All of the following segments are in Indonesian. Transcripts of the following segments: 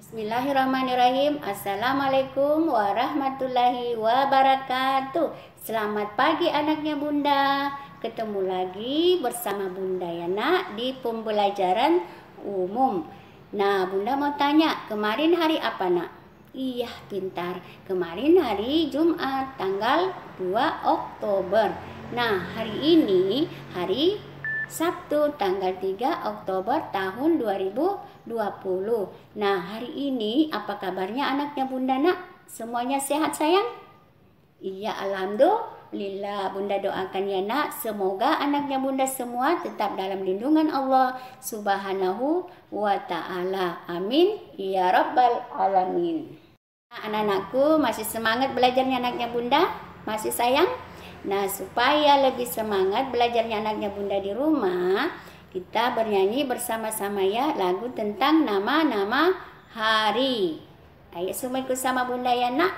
Bismillahirrahmanirrahim. Assalamualaikum warahmatullahi wabarakatuh. Selamat pagi anaknya bunda. Ketemu lagi bersama bunda ya nak Di pembelajaran umum. Nah bunda mau tanya Kemarin hari apa nak? Iya pintar. Kemarin hari Jumat Tanggal 2 Oktober. Nah hari ini Hari Sabtu tanggal 3 Oktober tahun 2020. Nah, hari ini apa kabarnya anaknya Bunda Nak? Semuanya sehat sayang? Iya, alhamdulillah. Bunda doakan ya Nak, semoga anaknya Bunda semua tetap dalam lindungan Allah Subhanahu wa taala. Amin ya rabbal alamin. Anak-anakku masih semangat belajarnya anaknya Bunda? Masih sayang? Nah, supaya lebih semangat belajarnya anaknya Bunda di rumah, kita bernyanyi bersama-sama ya lagu tentang nama-nama hari. Ayo semua ikut sama Bunda ya nak.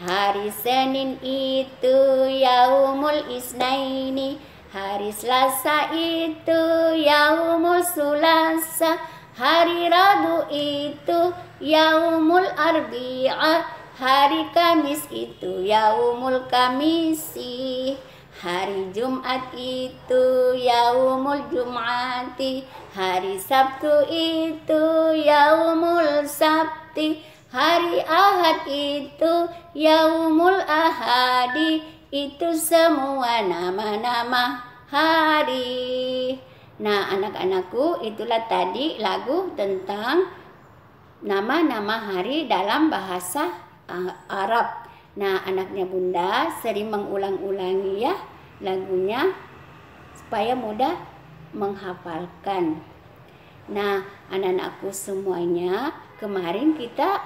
Hari Senin itu yaumul isnaini, hari Selasa itu yaumul sulasa, hari Rabu itu yaumul arbi'ah, Hari Kamis itu yaumul kamisi. Hari Jumat itu yaumul jumati. Hari Sabtu itu yaumul sabti. Hari Ahad itu yaumul ahadi. Itu semua nama-nama hari. Nah anak-anakku itulah tadi lagu tentang nama-nama hari dalam bahasa Arab. Nah, anaknya Bunda sering mengulang-ulangi ya lagunya supaya mudah menghafalkan. Nah, anak-anakku semuanya, kemarin kita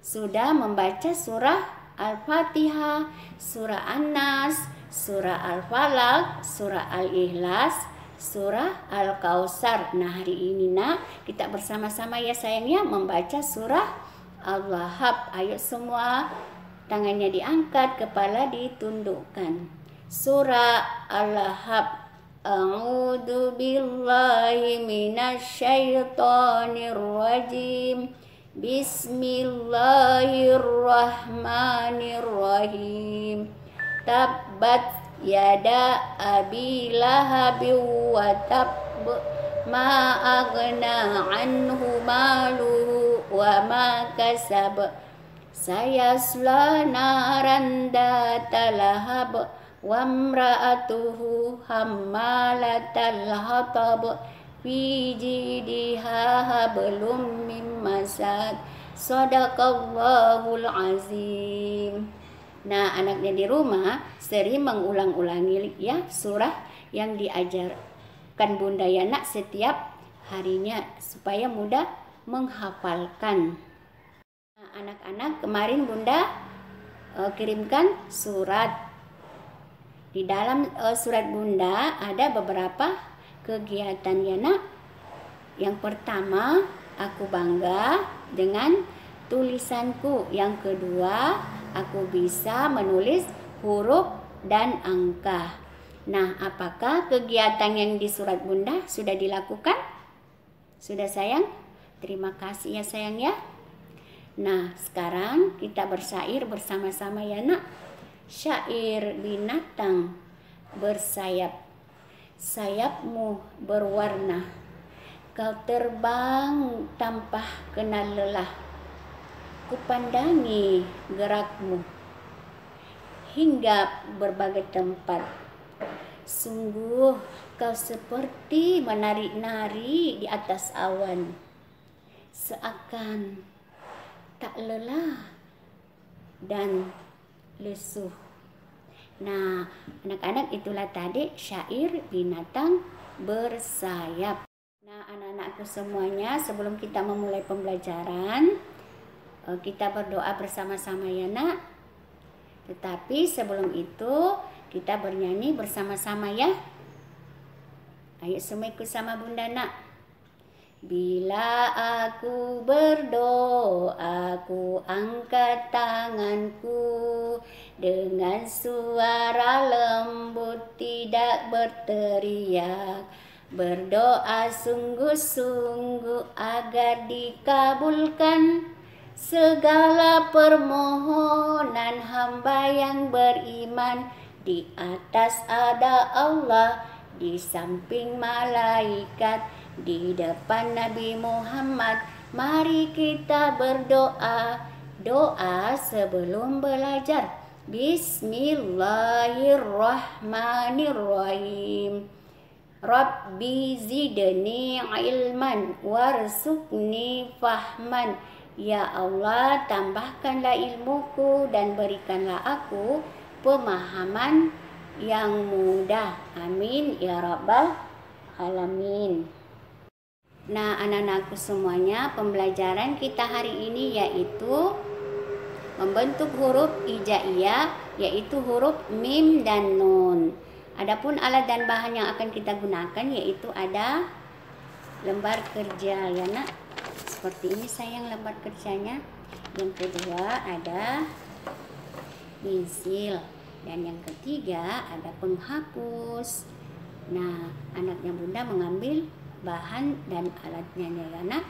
sudah membaca surah Al-Fatihah, surah An-Nas, surah Al-Falaq, surah Al-Ikhlas, surah Al-Kausar. Nah, hari ini nak kita bersama-sama ya sayangnya membaca surah Allahab. Ayo semua tangannya diangkat, kepala ditundukkan. Surah Al-Lahab. A'udzu billahi minasyaitonir rajim. Bismillahirrahmanirrahim. Tabbat yada abi lahabi wa tab ma aghna anhu maluhu ma kasab. Sayasla naran datalahab wa imra'atuhu hammalatal hatab. Fi jidiha hablum mim masad. Sadaqallahul azim. Nah, anaknya di rumah sering mengulang-ulangi ya surah yang diajarkan Bunda Yana setiap harinya supaya mudah menghafalkan. Nah, anak-anak, kemarin Bunda uh, kirimkan surat. Di dalam uh, surat Bunda ada beberapa kegiatan ya. Yang pertama, aku bangga dengan tulisanku. Yang kedua, aku bisa menulis huruf dan angka. Nah, apakah kegiatan yang di surat Bunda sudah dilakukan? Sudah sayang? Terima kasih ya sayang ya. Nah, sekarang kita bersair bersama-sama ya nak. Syair binatang bersayap. Sayapmu berwarna. Kau terbang tanpa kenal lelah. Kupandangi gerakmu hingga berbagai tempat. Sungguh kau seperti menari-nari di atas awan seakan tak lelah dan lesuh. Nah, anak-anak itulah tadi syair binatang bersayap. Nah, anak-anakku semuanya, sebelum kita memulai pembelajaran, eh, kita berdoa bersama-sama ya, Nak. Tetapi sebelum itu, kita bernyanyi bersama-sama ya. Ayo semua ikut sama Bunda Nak. Bila aku berdoa, aku angkat tanganku dengan suara lembut tidak berteriak. Berdoa sungguh-sungguh agar dikabulkan segala permohonan hamba yang beriman di atas ada Allah di samping malaikat di depan Nabi Muhammad. Mari kita berdoa doa sebelum belajar. Bismillahirrahmanirrahim. Rabbi zidni ilman warsukni fahman. Ya Allah, tambahkanlah ilmuku dan berikanlah aku pemahaman yang mudah. Amin ya rabbal alamin. Nah, anak-anakku semuanya, pembelajaran kita hari ini yaitu membentuk huruf hijaiyah yaitu huruf mim dan nun. Adapun alat dan bahan yang akan kita gunakan yaitu ada lembar kerja ya nak seperti ini sayang lembar kerjanya yang kedua ada pensil dan yang ketiga ada penghapus. Nah anaknya bunda mengambil bahan dan alatnya ya nak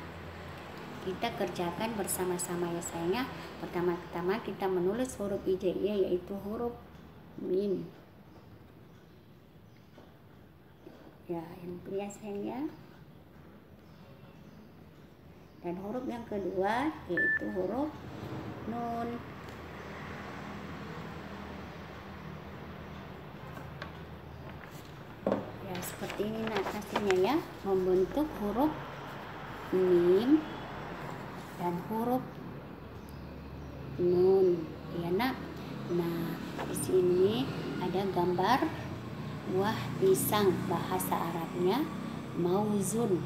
kita kerjakan bersama-sama ya sayangnya. Pertama-tama kita menulis huruf hijaiyah yaitu huruf mim ya yang pria sayangnya. Dan huruf yang kedua yaitu huruf nun ya seperti ini nah hasilnya ya membentuk huruf mim dan huruf nun ya nak. Nah di sini ada gambar buah pisang bahasa Arabnya mauzun.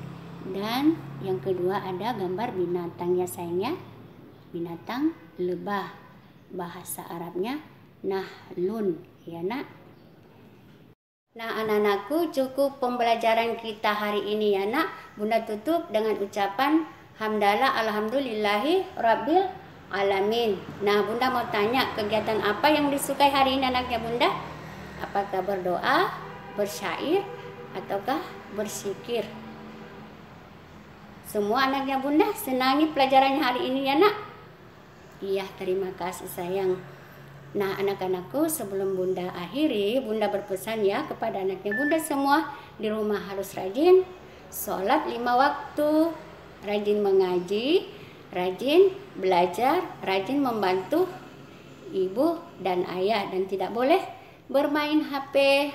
Dan yang kedua ada gambar binatang ya sayangnya. Binatang lebah bahasa Arabnya nahlun ya nak Nah anak-anakku cukup pembelajaran kita hari ini ya nak Bunda tutup dengan ucapan Hamdalah Alhamdulillahi Rabbil Alamin Nah Bunda mau tanya kegiatan apa yang disukai hari ini anaknya Bunda Apakah berdoa, bersyair, ataukah bersikir semua anaknya bunda senangi pelajarannya hari ini ya nak? Iya terima kasih sayang. Nah anak-anakku sebelum bunda akhiri bunda berpesan ya kepada anaknya. Bunda semua di rumah harus rajin sholat lima waktu, rajin mengaji, rajin belajar, rajin membantu ibu dan ayah dan tidak boleh bermain HP.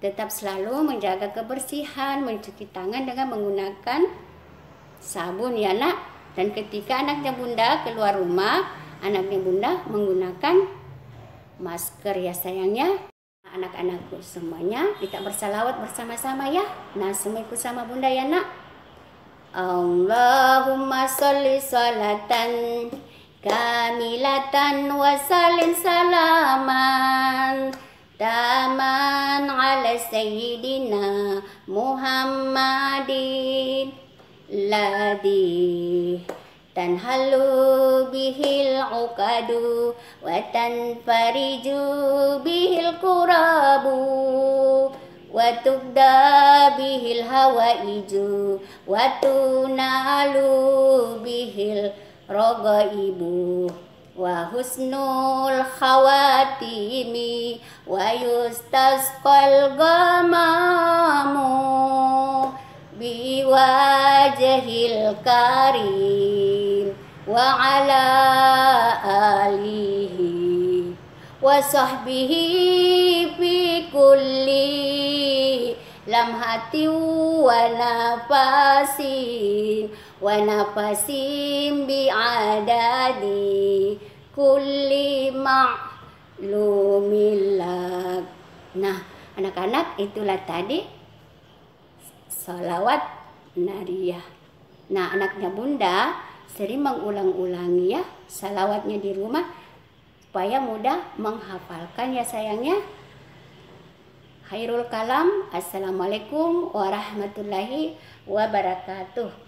Tetap selalu menjaga kebersihan, mencuci tangan dengan menggunakan sabun ya nak. Dan ketika anaknya bunda keluar rumah anaknya bunda menggunakan masker ya sayangnya. Anak-anakku semuanya kita bersalawat bersama-sama ya. Nah semua ikut sama bunda ya nak. Allahumma salli salatan kamilatan wa salin salaman taman ala sayyidina Muhammadin. Ladhi tanhalu bihil uqadu wa tanfariju bihil kurabu wa tubda bihil hawaiju wa tunalu bihil rogaibu wa husnul khawatimi sahbihi fi kulli lamhati wa nafasin wa nafasin bi adadi kulli ma'lumillah nah anak-anak itulah tadi salawat nariyah. Nah, anaknya bunda sering mengulang-ulangi ya salawatnya di rumah supaya mudah menghafalkan ya sayangnya. Hairul kalam. Assalamualaikum warahmatullahi wabarakatuh.